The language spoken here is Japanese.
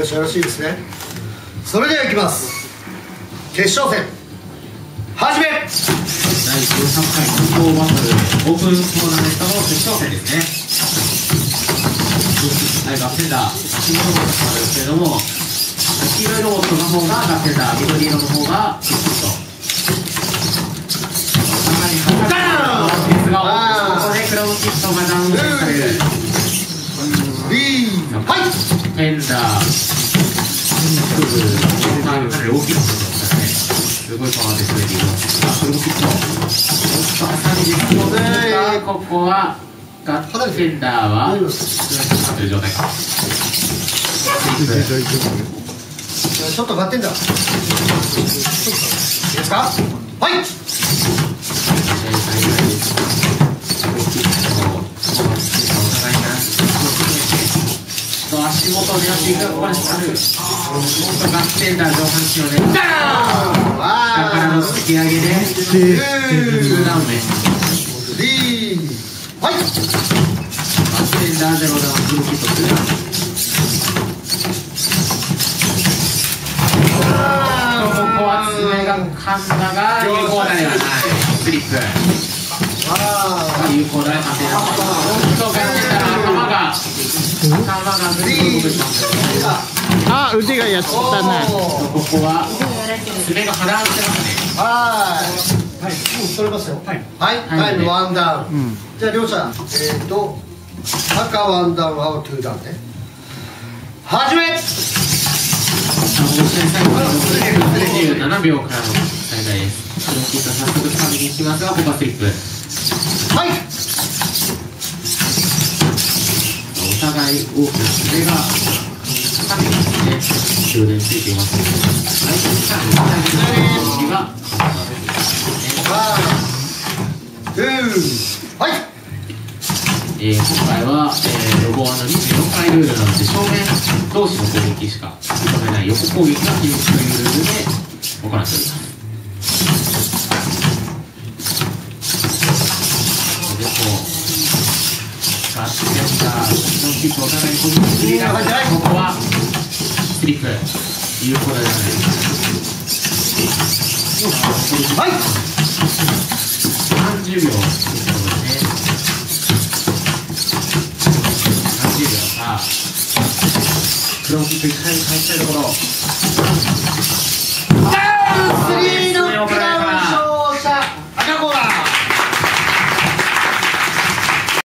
よしよろしいです。ねそれではいきます。決勝戦。始め。第13回混合バトルオープントーナメントの決勝戦ですね。はいガッセンダー足元の方ですけれども黄色いロボットの方がガッセンダー緑色の方がキックとかなり高くです。がここでクロムキットがダウンされる。リーはい。フェンダーかなり大きいすごいパワーで増えていますあクロムキットおっとハサミで突っ込んでるかここはガッツセンターはちょっと待ってんだいいですかはい。足元を狙っていくここにある元ガッフェンダー。上半身をね下からの突き上げで2ダウン目リーはいガッフェンダー。ゼロダキット2ダウンここは爪がが有効打ではないスリップあ有効だおっとガあ腕がやったなおここは爪が腹打ってますね。はいはいもう取れますよはいはいタイムワンダウン。うん。じゃあ両者えっと赤ワンダウン青ツーダウンね。始め。27秒からの最大です。クロキット早速掴みに行きますが、ここはスリップ。はいお互い大きな爪が掴みにね、終電ついていますので、相手に掴みに行きたい時が、ワンツーはいえー、今回は、えー、ロボアの24回ルールなので、正面同士の攻撃しか認めない横攻撃が禁止というルールで行っております。でこう、ガッツセンター、キックお互い。に攻撃するが、ここはスリップ、有効だじゃない。はい。30秒とい。30秒さあ、クローキック1回に返したい。ところ。